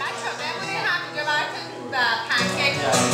بچه بمونید همینجا براتون پنکیک